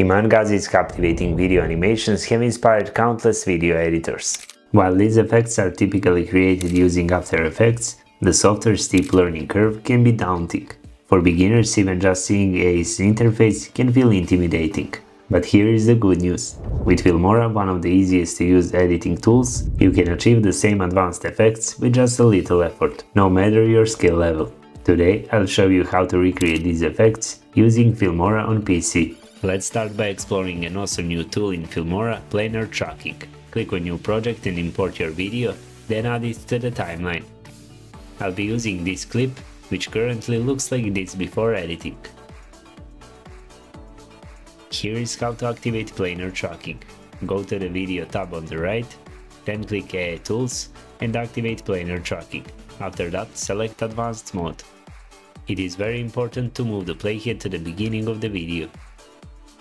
Iman Gadzhi's captivating video animations have inspired countless video editors. While these effects are typically created using After Effects, the software's steep learning curve can be daunting. For beginners, even just seeing AI's interface can feel intimidating. But here is the good news. With Filmora, one of the easiest to use editing tools, you can achieve the same advanced effects with just a little effort, no matter your skill level. Today, I'll show you how to recreate these effects using Filmora on PC. Let's start by exploring an awesome new tool in Filmora, Planar Tracking. Click on New Project and import your video, then add it to the timeline. I'll be using this clip, which currently looks like this before editing. Here is how to activate planar tracking. Go to the video tab on the right, then click AI Tools and activate planar tracking. After that, select Advanced mode. It is very important to move the playhead to the beginning of the video.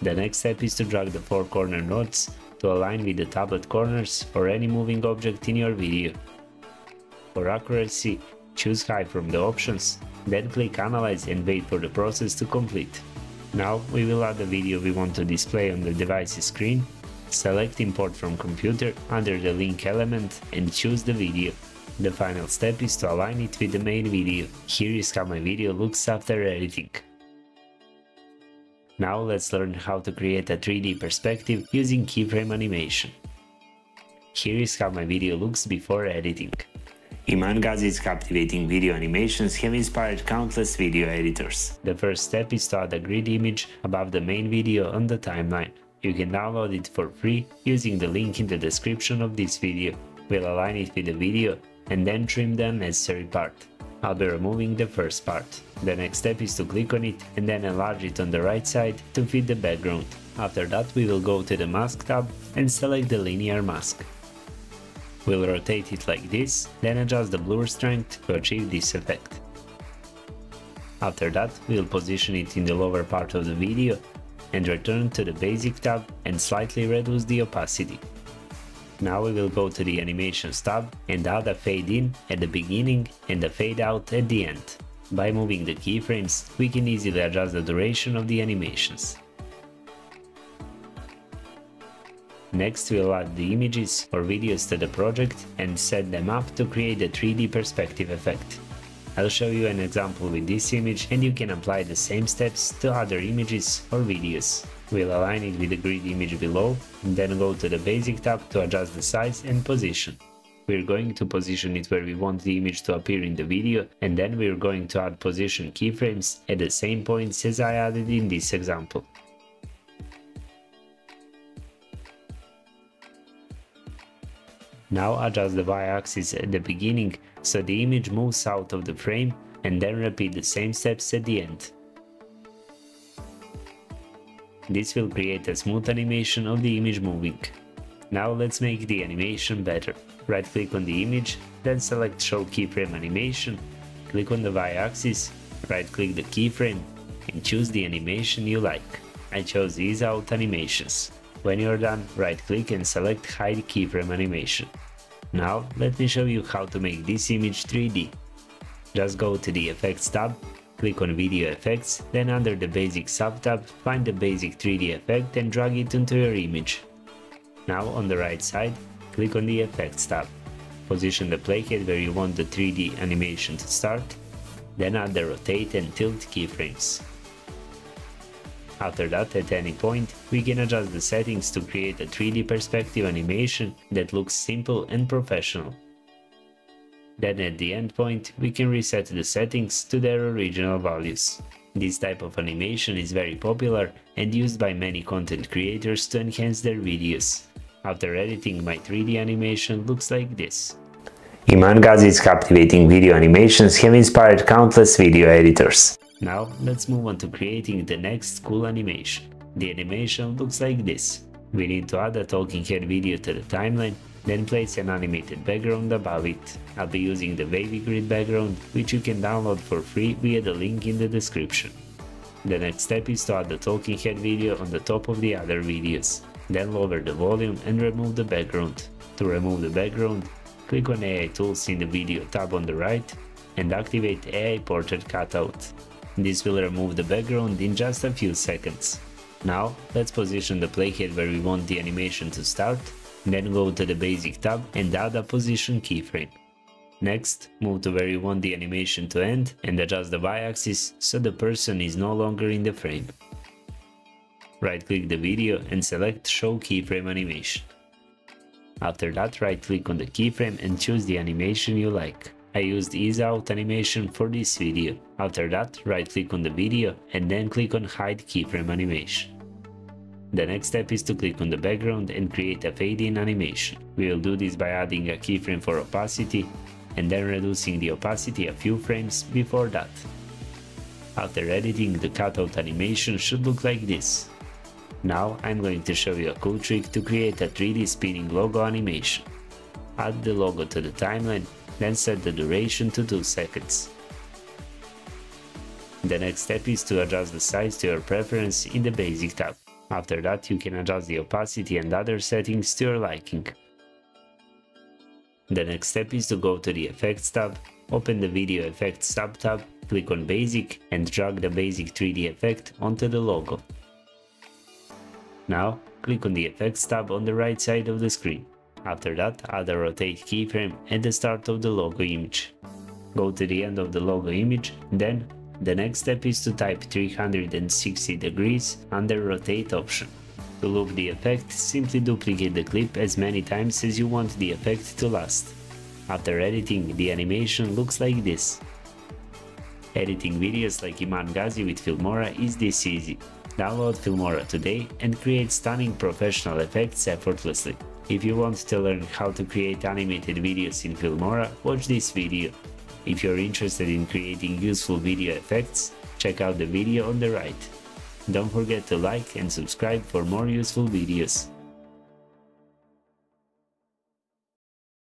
The next step is to drag the four corner nodes to align with the tablet corners for any moving object in your video. For accuracy, choose High from the options, then click Analyze and wait for the process to complete. Now we will add the video we want to display on the device's screen, select Import from computer under the link element and choose the video. The final step is to align it with the main video. Here is how my video looks after editing. Now let's learn how to create a 3D perspective using keyframe animation. Here is how my video looks before editing. Iman Gadzhi's captivating video animations have inspired countless video editors. The first step is to add a grid image above the main video on the timeline. You can download it for free using the link in the description of this video. We'll align it with the video and then trim the unnecessary part. I'll be removing the first part. The next step is to click on it and then enlarge it on the right side to fit the background. After that we will go to the mask tab and select the linear mask. We'll rotate it like this, then adjust the blur strength to achieve this effect. After that, we'll position it in the lower part of the video and return to the basic tab and slightly reduce the opacity. Now we will go to the animations tab and add a fade in at the beginning and a fade out at the end. By moving the keyframes, we can easily adjust the duration of the animations. Next we'll add the images or videos to the project and set them up to create a 3D perspective effect. I'll show you an example with this image and you can apply the same steps to other images or videos. We'll align it with the grid image below, and then go to the basic tab to adjust the size and position. We're going to position it where we want the image to appear in the video, and then we're going to add position keyframes at the same points as I added in this example. Now adjust the y-axis at the beginning so the image moves out of the frame and then repeat the same steps at the end. This will create a smooth animation of the image moving. Now let's make the animation better. Right click on the image, then select show keyframe animation, click on the y-axis, right click the keyframe and choose the animation you like. I chose ease out animations. When you're done, right click and select hide keyframe animation. Now let me show you how to make this image 3D. Just go to the effects tab Click on Video Effects, then under the Basic subtab, find the basic 3D effect and drag it into your image. Now on the right side, click on the Effects tab. Position the playhead where you want the 3D animation to start, then add the Rotate and Tilt keyframes. After that, at any point, we can adjust the settings to create a 3D perspective animation that looks simple and professional. Then at the endpoint, we can reset the settings to their original values. This type of animation is very popular and used by many content creators to enhance their videos. After editing my 3D animation looks like this. Iman Gadzhi's captivating video animations have inspired countless video editors. Now let's move on to creating the next cool animation. The animation looks like this. We need to add a talking head video to the timeline then place an animated background above it. I'll be using the wavy grid background, which you can download for free via the link in the description. The next step is to add the talking head video on the top of the other videos. Then lower the volume and remove the background. To remove the background, click on AI Tools in the Video tab on the right and activate AI Portrait Cutout. This will remove the background in just a few seconds. Now, let's position the playhead where we want the animation to start, then go to the basic tab and add a position keyframe. Next, move to where you want the animation to end and adjust the y-axis so the person is no longer in the frame. Right click the video and select show keyframe animation. After that right click on the keyframe and choose the animation you like. I used ease out animation for this video. After that right click on the video and then click on hide keyframe animation. The next step is to click on the background and create a fade in animation. We will do this by adding a keyframe for opacity and then reducing the opacity a few frames before that. After editing, the cutout animation should look like this. Now I'm going to show you a cool trick to create a 3D spinning logo animation. Add the logo to the timeline, then set the duration to 2 seconds. The next step is to adjust the size to your preference in the basic tab. After that you can adjust the opacity and other settings to your liking. The next step is to go to the Effects tab, open the Video Effects subtab, click on Basic and drag the basic 3D effect onto the logo. Now, click on the Effects tab on the right side of the screen. After that, add a rotate keyframe at the start of the logo image. Go to the end of the logo image, then the next step is to type 360 degrees under rotate option. To loop the effect, simply duplicate the clip as many times as you want the effect to last. After editing, the animation looks like this. Editing videos like Iman Gadzhi with Filmora is this easy. Download Filmora today and create stunning professional effects effortlessly. If you want to learn how to create animated videos in Filmora, watch this video. If you're interested in creating useful video effects, check out the video on the right. Don't forget to like and subscribe for more useful videos.